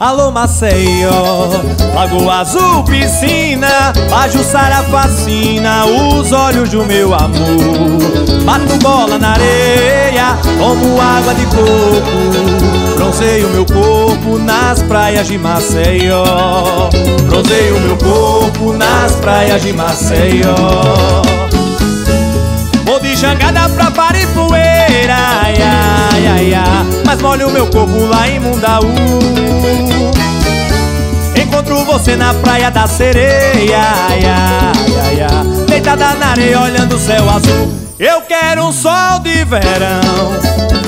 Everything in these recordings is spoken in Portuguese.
Alô Maceió. Lagoa Azul, piscina. Pajuçara fascina Os olhos do meu amor. Bato bola na areia Tomo água de coco. Bronzeio meu corpo nas praias de Maceió. Bronzeio meu corpo nas praias de Maceió. Vou de jangada pra Paripueira ai, ai, ai, ai, Mas molho meu corpo lá em Mundaú Encontro você na praia da sereia. Deitada na areia olhando o céu azul. Eu quero um sol de verão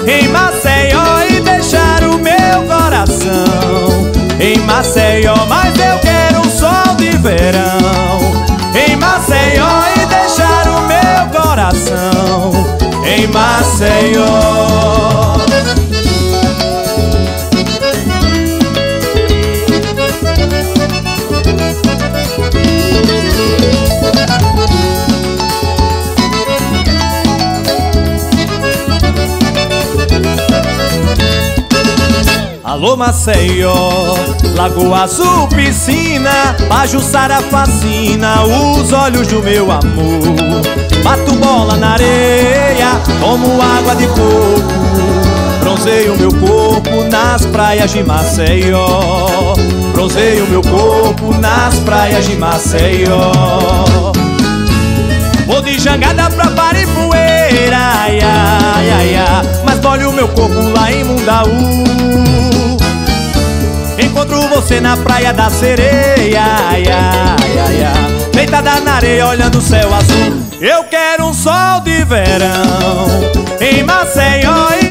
Em Maceió e deixar o meu coração Em Maceió, mas eu quero um sol de verão Em Maceió e deixar o meu coração Em Maceió Alô Maceió, Lagoa Azul, piscina Pajuçara fascina os olhos do meu amor. Bato bola na areia, tomo água de coco. Bronzeio meu corpo nas praias de Maceió. Bronzeio meu corpo nas praias de Maceió. Vou de jangada pra Paripueira, ai, ai, ai, ai. Mas molho meu corpo lá em Mundaú Encontro você na praia da sereia. Deitada na areia olhando o céu azul Eu quero um sol de verão Em Maceió